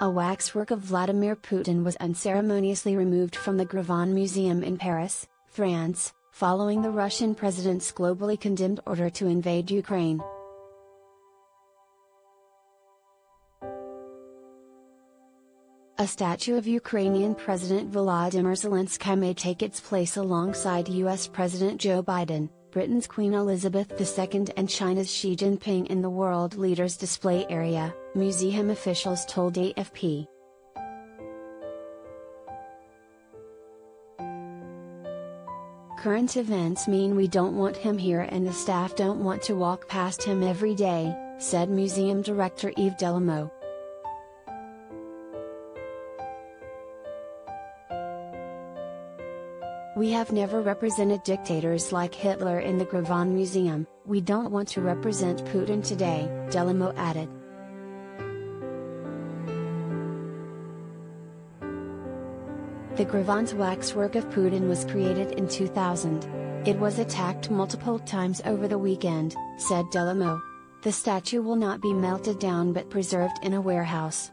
a waxwork of Vladimir Putin was unceremoniously removed from the Grévin Museum in Paris, France, following the Russian president's globally condemned order to invade Ukraine. A statue of Ukrainian President Volodymyr Zelensky may take its place alongside US President Joe Biden, Britain's Queen Elizabeth II and China's Xi Jinping in the World Leaders Display Area, museum officials told AFP. Current events mean we don't want him here and the staff don't want to walk past him every day, said museum director Yves Delhommeau. We have never represented dictators like Hitler in the Grévin Museum, we don't want to represent Putin today, Delhommeau added. The Grévin's waxwork of Putin was created in 2000. It was attacked multiple times over the weekend, said Delhommeau. The statue will not be melted down but preserved in a warehouse.